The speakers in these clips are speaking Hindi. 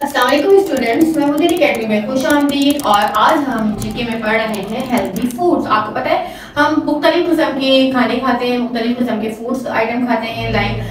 स्टूडेंट्स मैं मुझे अकेडमी में खुश आमदीद और आज हम जीके में पढ़ रहे हैं हेल्दी फूड्स आपको पता है हम मुख्तलिफ़ किस्म के खाने खाते हैं मुख्तलिफ़ किस्म के फूड्स आइटम खाते हैं लाइक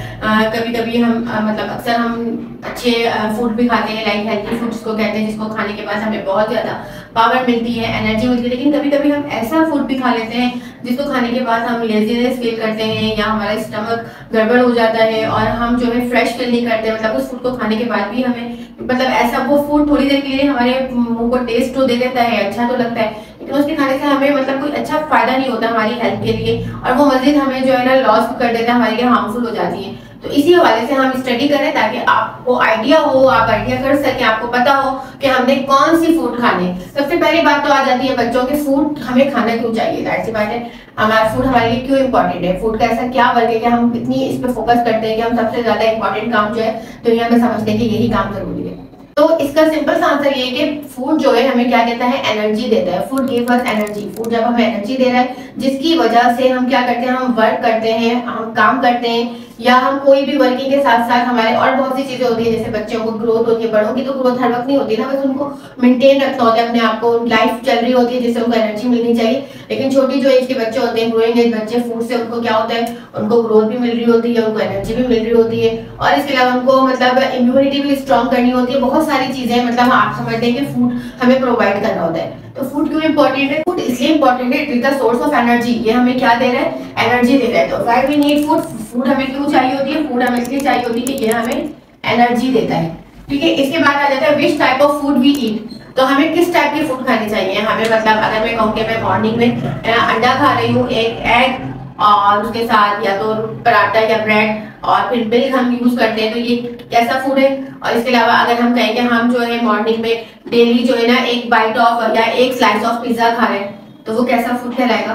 कभी कभी हम आ, मतलब अक्सर हम अच्छे फ़ूड भी खाते हैं लाइक हेल्दी फूड्स को कहते हैं जिसको खाने के बाद हमें बहुत ज़्यादा पावर मिलती है एनर्जी मिलती है। लेकिन कभी कभी हम ऐसा फ़ूड भी खा लेते हैं जिसको खाने के बाद हम लेजीनेस फील करते हैं या हमारा स्टमक गड़बड़ हो जाता है और हम जो है फ्रेश फील नहीं करते मतलब उस फ़ूड को खाने के बाद भी हमें मतलब ऐसा वो फ़ूड थोड़ी देर के लिए हमारे मुँह को टेस्ट तो दे देता है अच्छा तो लगता है। लेकिन उसके खाने से हमें मतलब कोई अच्छा फ़ायदा नहीं होता हमारी हेल्थ के लिए। और वो मजीद हमें जो है ना लॉस कर देता है, हमारे लिए हार्मफुल हो जाती है। तो इसी हवाले से हम स्टडी करें ताकि आपको आइडिया हो, आप आइडिया कर सके, आपको पता हो कि हमने कौन सी फ़ूड खाने सबसे पहली बात तो आ जाती है बच्चों के फ़ूड हमें खाना क्यों चाहिए? बात है हमारा फ़ूड हमारे लिए क्यों इंपॉर्टेंट है? फ़ूड का ऐसा क्या वर्ग है कि हम इतनी इस पर फोकस करते हैं कि हम सबसे ज़्यादा इंपॉर्टेंट काम जो है दुनिया में समझते हैं कि यही काम ज़रूरी है तो इसका सिंपल सा आंसर ये कि फ़ूड जो है, हमें क्या कहता है? एनर्जी देता है। Food give us energy food जब हमें एनर्जी दे रहा है जिसकी वजह से हम क्या करते हैं, हम वर्क करते हैं, हम काम करते हैं, या हम कोई भी वर्किंग के साथ साथ हमारे और बहुत सी चीज़ें होती है, जैसे बच्चों को ग्रोथ होती है, बड़ों की तो ग्रोथ हर वक्त नहीं होती ना, बस उनको मेंटेन रखना होता है, अपने आप को लाइफ चल रही होती है, जिससे उनको एनर्जी मिलनी चाहिए। लेकिन छोटी जो एज के बच्चे होते हैं ग्रोइंग एज बच्चे फ़ूड से उनको क्या होता है, उनको ग्रोथ भी मिल रही होती है, उनको एनर्जी भी मिल रही होती है। और इसके अलावा उनको मतलब इम्यूनिटी भी स्ट्रॉन्ग करनी होती है, बहुत सारी चीज़ें मतलब आप समझते हैं कि फ़ूड हमें प्रोवाइड करना होता है। तो फ़ूड क्यों इम्पोर्टेंट है? फ़ूड इसलिए इंपॉर्टेंट है it is the source of energy ये हमें क्या दे रहा है? एनर्जी दे रहा है। तो why we need food food हमें क्यों चाहिए होती है? फ़ूड हमें इसलिए चाहिए होती है कि ये हमें एनर्जी देता है। ठीक है? इसके बाद आ जाता है which type of food we eat तो हमें किस टाइप के फ़ूड खाने चाहिए? हमें मतलब अगर मैं कहूँ कि मैं मॉर्निंग में अंडा खा रही हूँ, एक एग और उसके साथ या तो पराठा या ब्रेड और फिर मिल्क हम यूज़ करते हैं तो ये कैसा फ़ूड है? और इसके अलावा अगर हम कहें कि हम जो है मॉर्निंग में डेली जो है ना एक बाइट ऑफ़ या एक स्लाइस ऑफ़ पिज्जा खा रहे हैं तो वो कैसा फ़ूड कहलाएगा?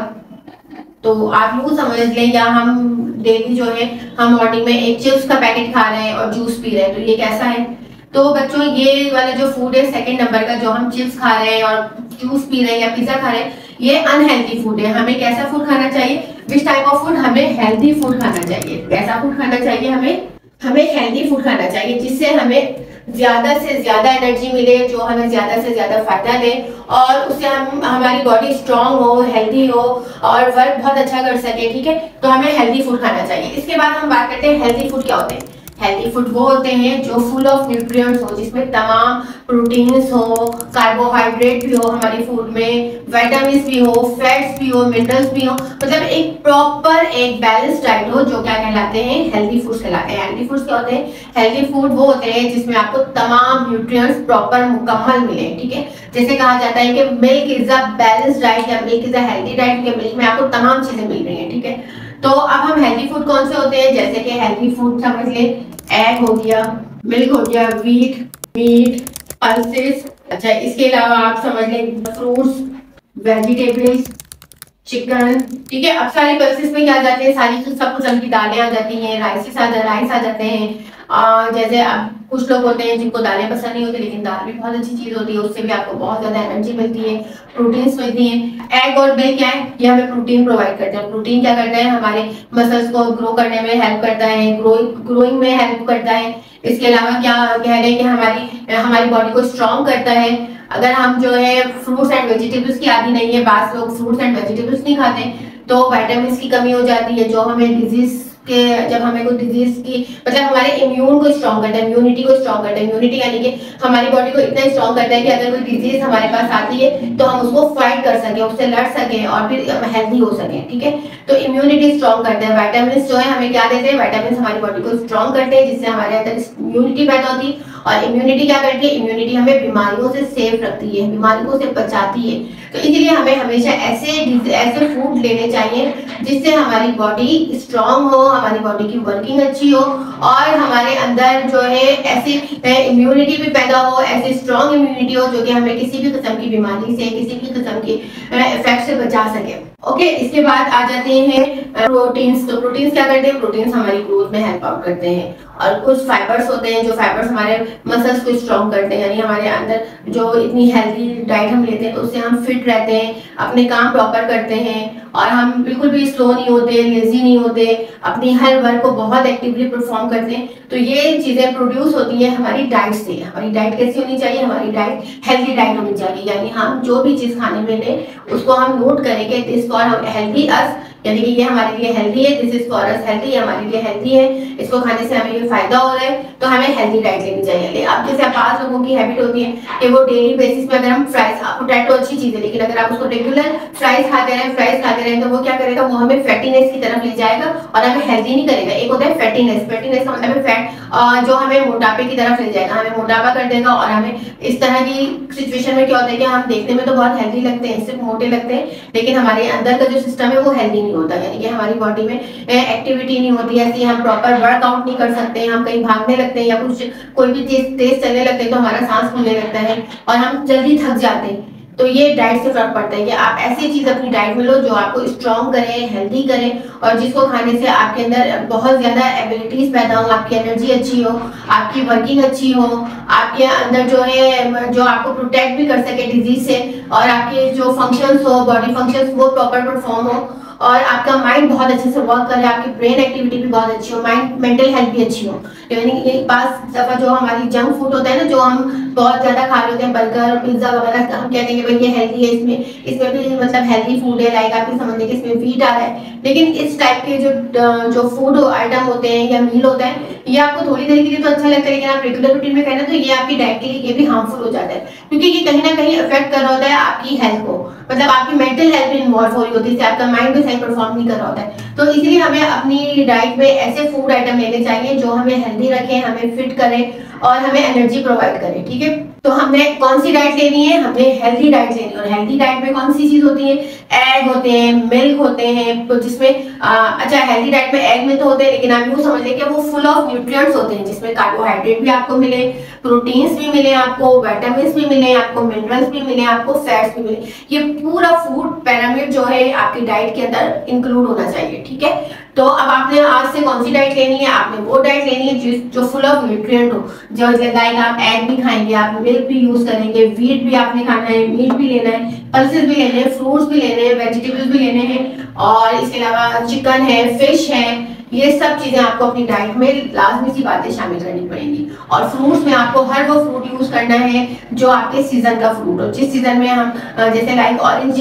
तो आप लोग समझ लें या हम डेली जो है हम मॉर्निंग में एक चिप्स का पैकेट खा रहे हैं और जूस पी रहे हैं तो ये कैसा है? तो बच्चों, ये वाला जो फ़ूड है सेकंड नंबर का जो हम चिप्स खा रहे हैं और जूस पी रहे हैं या पिज्जा खा रहे हैं, ये अनहेल्दी फ़ूड है। हमें कैसा फ़ूड खाना चाहिए? विच टाइप ऑफ़ फ़ूड हमें हेल्दी फ़ूड खाना चाहिए। कैसा फ़ूड खाना चाहिए हमें हमें हेल्दी फ़ूड खाना चाहिए, जिससे हमें ज़्यादा से ज़्यादा एनर्जी मिले, जो हमें ज़्यादा से ज़्यादा फ़ायदा दे, और उससे हम, हमारी बॉडी स्ट्रांग हो हेल्दी हो, और वर्क बहुत अच्छा कर सके, ठीक है? तो हमें हेल्दी फ़ूड खाना चाहिए। इसके बाद हम बात करते हैं हेल्दी फ़ूड क्या होते हैं। हेल्दी फ़ूड वो होते हैं जो फुल ऑफ़ न्यूट्रिएंट्स हो, जिसमें तमाम प्रोटीन्स हो कार्बोहाइड्रेट भी हो हमारी फ़ूड में विटामिन भी हो फैट्स भी हो मिनरल्स भी हो मतलब एक प्रॉपर एक बैलेंस डाइट हो, जो क्या कहलाते हैं हेल्दी फूड्स कहलाते हैं। हेल्दी फूड्स क्या होते हैं? हेल्दी फ़ूड वो होते हैं जिसमें आपको तमाम न्यूट्रिएंट्स प्रॉपर मुकम्मल मिले, ठीक है? जैसे कहा जाता है कि milk is a balance diet या मिल्क इज़ अ डाइट के मिल्क में आपको तमाम चीज़ें मिल रही है, ठीक है? तो अब हम हेल्दी फ़ूड कौन से होते हैं? जैसे कि हेल्दी फ़ूड समझ ले एग हो गया मिल्क हो गया वीट मीट पल्सेस अच्छा इसके अलावा आप समझ लें फ्रूट्स वेजिटेबल्स चिकन, ठीक है? अब सारी पल्सेस में क्या जाते हैं? सारी सब किस्म की दालें आ जाती हैं राइसेस आ राइस आ जाते हैं। जैसे अब कुछ लोग होते हैं जिनको दालें पसंद नहीं होती, लेकिन दाल भी बहुत अच्छी चीज़ होती है, उससे भी आपको बहुत ज़्यादा एनर्जी मिलती है प्रोटीन्स मिलती हैं। एग और मिल्क क्या है? ये हमें प्रोटीन प्रोवाइड करते हैं। प्रोटीन क्या करता है? हमारे मसल्स को ग्रो करने में हेल्प करता है ग्रोइंग में हेल्प करता है। इसके अलावा क्या कह रहे हैं कि हमारी हमारी बॉडी को स्ट्रॉन्ग करता है। अगर हम जो है फ्रूट्स एंड वेजिटेबल्स की आदि नहीं है, बास लोग फ्रूट्स एंड वेजिटेबल्स नहीं खाते तो वाइटामिन की कमी हो जाती है, जो हमें डिज़ीज़ कि जब हमें कोई डिज़ीज़ की मतलब हमारे इम्यून को स्ट्रॉन्ग करता है इम्यूनिटी को स्ट्रॉन्ग करता है इम्यूनिटी यानी कि हमारी बॉडी को इतना स्ट्रॉन्ग करता है कि अगर कोई डिज़ीज़ हमारे पास आती है तो हम उसको फाइट कर सकें, उससे लड़ सकें और फिर हेल्दी हो सकें, ठीक है? तो इम्यूनिटी स्ट्रॉन्ग करते हैं वाइटामिन जो है, हमें क्या देते हैं? वाइटामिन हमारी बॉडी को स्ट्रॉन्ग करते हैं, जिससे हमारे अंदर इम्यूनिटी पैदा होती है। और इम्यूनिटी क्या करती है? इम्यूनिटी हमें बीमारियों से सेफ़ रखती है, बीमारियों से बचाती है। तो इसलिए हमें हमेशा ऐसे ऐसे फ़ूड लेने चाहिए जिससे हमारी बॉडी स्ट्रांग हो, हमारी बॉडी की वर्किंग अच्छी हो और हमारे अंदर जो है ऐसे इम्यूनिटी भी पैदा हो, ऐसी स्ट्रांग इम्यूनिटी हो जो कि हमें किसी भी किस्म की बीमारी से, किसी भी किस्म के इफ़ेक्ट से बचा सके। ओके okay, इसके बाद आ जाते हैं प्रोटीन्स तो प्रोटीन्स क्या करते हैं? प्रोटीन्स हमारी ग्रोथ में हेल्प आउट करते हैं। और कुछ फाइबर्स होते हैं जो फाइबर्स हमारे मसल्स को स्ट्रॉन्ग करते हैं यानी हमारे अंदर जो इतनी हेल्दी डाइट हम लेते हैं तो उससे हम फिट रहते हैं अपने काम प्रॉपर करते हैं। और हम बिल्कुल भी स्लो नहीं होते लेजी नहीं होते, अपनी हर वर्क को बहुत एक्टिवली परफॉर्म करते हैं। तो ये चीज़ें प्रोड्यूस होती है हमारी डाइट से। हमारी डाइट कैसी होनी चाहिए? हमारी डाइट हेल्थी डाइट होनी चाहिए। यानी हम जो भी चीज़ खाने में लें, उसको हम नोट हम हेल्दी अस यानी कि ये हमारे लिए हेल्दी है this is for us healthy हमारे लिए हेल्दी है, इसको खाने से हमें ये फ़ायदा हो रहा है तो हमें हेल्दी डाइट लेनी चाहिए। अब जैसे पाँच लोगों की हैबिट होती है कि वो डेली बेसिस पे अगर हम फ्राइज पोटैटो अच्छी चीज़ है लेकिन अगर आप उसको रेगुलर फ्राइज खाते रहे फ्राइज खाते रहे तो वो क्या करेगा? वो हमें फैटीनेस की तरफ़ ले जाएगा और हमें हेल्दी नहीं करेगा। एक होता है फैटीनेस फैटीनेस का मतलब फैट जो हमें मोटापे की तरफ़ ले जाएगा, हमें मोटापा कर देगा और हमें इस तरह की सिचुएशन में क्या होता है कि हम देखने में तो बहुत हेल्दी लगते हैं, सिर्फ़ मोटे लगते हैं, लेकिन हमारे अंदर का जो सिस्टम है वो हेल्दी नहीं होता। यानी कि हमारी बॉडी में एक्टिविटी नहीं होती। ऐसी हम प्रॉपर वर्कआउट नहीं कर सकते। हम कहीं भागने लगते हैं या कुछ, कोई भी चीज़ तेज चलने लगते हैं तो हमारा सांस फूलने लगता है और हम जल्दी थक जाते हैं। तो ये डाइट से फ़र्क पड़ता है कि आप ऐसी चीज़ अपनी डाइट में लो जो आपको स्ट्रॉन्ग करे हेल्दी करे और जिसको खाने से आपके अंदर बहुत ज़्यादा एबिलिटीज पैदा हो, आपकी एनर्जी अच्छी हो, आपकी वर्किंग अच्छी हो, आपके अंदर जो है, जो आपको प्रोटेक्ट भी कर सके डिज़ीज़ से और आपके जो फ़ंक्शंस हो बॉडी फ़ंक्शंस वो प्रॉपर परफॉर्म हो। और आपका माइंड बहुत अच्छे से वर्क करे आपकी ब्रेन एक्टिविटी भी बहुत अच्छी हो माइंड मेंटल हेल्थ भी अच्छी हो। यानी एक पास दफ़ा जो हमारी जंक फ़ूड होता है ना, जो हम बहुत ज़्यादा खा रहे होते हैं बर्गर पिज्जा वगैरह हम कहते हैं कि भाई ये हेल्दी है इसमें। इसमें भी मतलब हेल्दी फ़ूड है लाइक आप समझ कि इसमें वीट आ रहा है। लेकिन इस टाइप के जो जो फ़ूड आइटम होते हैं या मील होता है, ये आपको थोड़ी देर के लिए तो अच्छा लगता है, लेकिन आप रेगुलर रूटीन में कहना तो ये आपकी डाइट के लिए ये भी हार्मफुल हो जाता है। क्योंकि ये कहीं ना कहीं अफेक्ट कर रहा होता है आपकी हेल्थ को। मतलब आपकी मेंटल हेल्थ में इन्वॉल्व हो रही होती है आपका माइंड भी सही परफॉर्म नहीं कर रहा होता है। तो इसलिए हमें अपनी डाइट में ऐसे फ़ूड आइटम लेने चाहिए, जो हमें हेल्दी रखें, हमें फिट करें और हमें एनर्जी प्रोवाइड करें, ठीक है? तो हमने कौन सी डाइट लेनी है? हमें हेल्दी डाइट लेनी है। और हेल्दी डाइट में कौन सी चीज़ होती है? एग होते हैं मिल्क होते हैं तो जिसमें अच्छा हेल्दी डाइट में एग में तो होते हैं, लेकिन आप यूँ समझ लें कि वो फुल ऑफ़ न्यूट्रिएंट्स होते हैं, जिसमें कार्बोहाइड्रेट भी आपको मिले प्रोटीन्स भी मिले आपको वाइटामिन भी मिले आपको मिनरल्स भी मिले आपको फैट्स भी मिले। ये पूरा फ़ूड पैरामिड जो है आपकी डाइट के अंदर इंक्लूड होना चाहिए, ठीक है? तो अब आपने आज से कौन सी डाइट लेनी है? आपने वो डाइट लेनी है जो फुल ऑफ़ न्यूट्रिएंट हो। जो लाइक आप एग भी खाएँगे, आप मिल्क भी यूज़ करेंगे वीट भी आपने खाना है मीट भी लेना है पल्सेस भी लेने हैं फ्रूट्स भी लेने हैं वेजिटेबल्स भी लेने हैं और इसके अलावा चिकन है फ़िश है। ये सब चीज़ें आपको अपनी डाइट में लाजमी सी बातें शामिल करनी पड़ेंगी। और फ्रूट्स में आपको हर वो फ्रूट यूज़ करना है जो आपके सीज़न का फ्रूट हो। जिस सीज़न में हम जैसे लाइक ऑरेंज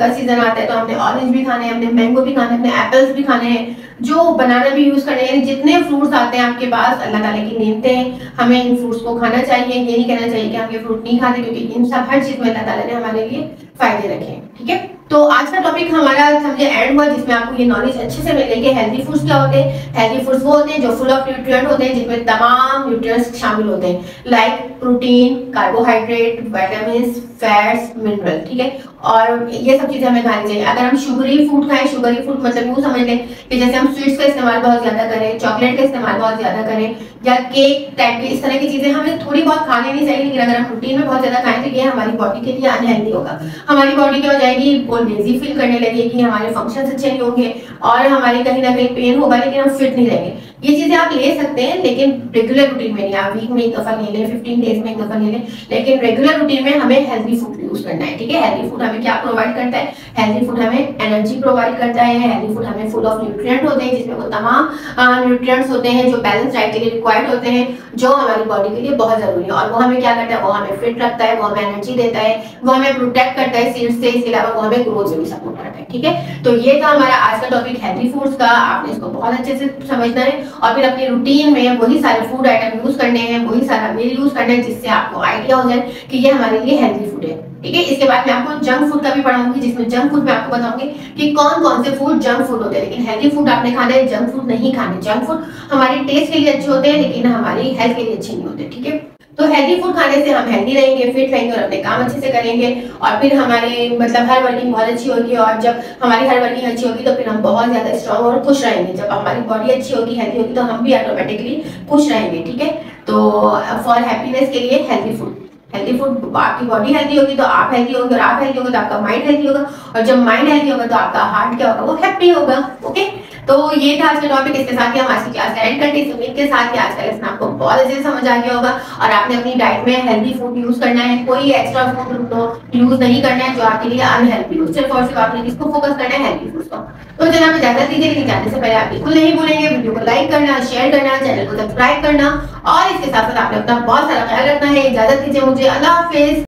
का सीज़न आता है तो हमने ऑरेंज भी खाने हैं, हमने मैंगो भी खाने अपने एप्पल्स भी खाने हैं, जो बनाना भी यूज़ करने हैं। जितने फ्रूट्स आते हैं आपके पास, अल्लाह ताला की नेमते हैं। हमें इन फ्रूट्स को खाना चाहिए, ये नहीं कहना चाहिए कि हम ये फ्रूट नहीं खाते, क्योंकि इन सब, हर चीज़ में अल्लाह ताला ने हमारे लिए फ़ायदे रखे हैं। ठीक है? तो आज का टॉपिक हमारा समझे एंड हुआ, जिसमें आपको ये नॉलेज अच्छे से मिलेगी हेल्दी फूड्स क्या होते हैं हेल्दी फूड्स वो होते हैं जो फुल ऑफ़ न्यूट्रिएंट होते हैं जिसमें तमाम न्यूट्रिएंट्स शामिल होते हैं like protein carbohydrate vitamin fats mineral ठीक है? और ये सब चीज़ें हमें खानी चाहिए। अगर हम शुगरी फ़ूड खाएँ शुगरी फ़ूड मतलब यूँ समझ लें कि जैसे हम स्वीट्स का इस्तेमाल बहुत ज़्यादा करें चॉकलेट का इस्तेमाल बहुत ज़्यादा करें, या केक टाइप की इस तरह की चीज़ें हमें थोड़ी बहुत खा लेनी चाहिए, लेकिन अगर हम रूटीन में बहुत ज़्यादा खाएँ तो ये हमारी बॉडी के लिए अनहेल्दी होगा। हमारी बॉडी क्या हो जाएगी? वो लेजी फील करने लगे कि हमारे फ़ंक्शन अच्छे नहीं होंगे और हमारे कहीं ना कहीं पेन होगा, लेकिन हम फिट नहीं रहेंगे। ये चीज़ें आप ले सकते हैं, लेकिन रेगुलर रूटीन में नहीं। आप वीक में एक दफ़ा ले लें फिफ्टीन डेज़ में एक दफ़ा ले लें, लेकिन रेगुलर रूटीन में हमें हेल्दी फ़ूड यूज़ करना है, ठीक है? हेल्दी फ़ूड हमें क्या प्रोवाइड करता है? हेल्दी फ़ूड हमें एनर्जी प्रोवाइड करता है हेल्दी फ़ूड हमें फुल ऑफ़ न्यूट्रिएंट होते हैं, जिसमें वो तमाम न्यूट्रिएंट्स होते हैं, जो बैलेंस डाइट के लिए रिक्वायर्ड होते हैं, जो हमारी बॉडी के लिए बहुत ज़रूरी है। और वो हमें क्या करता है? वो हमें फिट रखता है, वो हमें एनर्जी देता है, वो हमें प्रोटेक्ट करता है सीड्स से, इसके अलावा वो हमें ग्रोथ से भी सपोर्ट करता है, ठीक है? तो ये था हमारा आज का टॉपिक हेल्दी फूड्स का। आपने इसको बहुत अच्छे से समझना है। और फिर अपनी रूटीन में वही सारे फ़ूड आइटम यूज़ करने हैं, वही सारा मील यूज़ करना है, जिससे आपको आइडिया हो जाए कि ये हमारे लिए हेल्थी फ़ूड है। ठीक है? इसके बाद मैं आपको जंक फ़ूड का भी पढ़ाऊँगी, जिसमें जंक फ़ूड में आपको बताऊँगी कि कौन कौन से फ़ूड जंक फ़ूड होते हैं। लेकिन हेल्दी फ़ूड आपने खाना है जंक फ़ूड नहीं खाने। जंक फ़ूड हमारे टेस्ट के लिए अच्छे होते हैं, लेकिन हमारी हेल्थ के लिए अच्छे नहीं होते। ठीक है? तो हेल्दी फ़ूड खाने से हम हेल्दी रहेंगे फिट रहेंगे और अपने काम अच्छे से करेंगे। और फिर हमारे मतलब हर वर्किंग बहुत अच्छी होगी और जब हमारी हर वर्किंग अच्छी होगी तो फिर हम बहुत ज़्यादा स्ट्रॉन्ग और खुश रहेंगे। जब हमारी बॉडी अच्छी होगी हेल्दी होगी तो हम भी ऑटोमेटिकली खुश रहेंगे, ठीक है? तो फॉर हैप्पीनेस के लिए हेल्दी फ़ूड हेल्दी फ़ूड आपकी बॉडी हेल्दी होगी तो आप हेल्दी होगी और आप हेल्दी होंगे तो आपका माइंड हेल्दी होगा। और जब माइंड हेल्दी होगा तो आपका हार्ट क्या होगा? वो हैप्पी होगा ओके तो ये था आज का टॉपिक इसके साथ ही हम आज की क्लास एंड करते हैं। उम्मीद के साथ कि आज का लेसन आपको बहुत अच्छे से समझ आ गया होगा। और आपने अपनी डाइट में हेल्दी फ़ूड यूज़ करना है। कोई एक्स्ट्रा फ़ूड तो यूज़ नहीं करना है जो आपके लिए अनहेल्दी हो। सिर्फ़ और सिर्फ़ आपने किसको फोकस करना है हेल्दी फ़ूड को। तो जनाब इजाज़त दीजिए, लेकिन जाने से पहले आप बिल्कुल नहीं भूलेंगे। वीडियो को लाइक करना शेयर करना चैनल को सब्सक्राइब करना। और इसके साथ साथ आपने अपना बहुत सारा ख्याल रखना है। इजाज़त दीजिए मुझे। अल्लाह हाफिज।